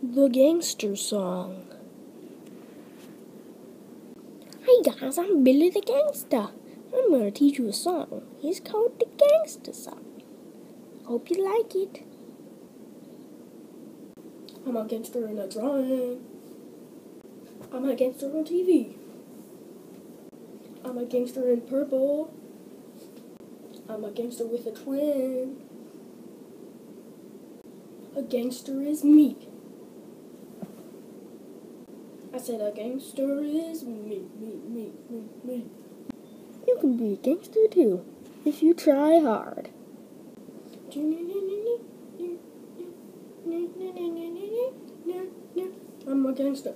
The Gangster Song. Hey guys, I'm Billy the Gangster. I'm gonna teach you a song. It's called the Gangster Song. Hope you like it. I'm a gangster in a drawing. I'm a gangster on TV. I'm a gangster in purple. I'm a gangster with a twin. A gangster is me. I said a gangster is me, me, me, me, me. You can be a gangster too, if you try hard. I'm a gangster.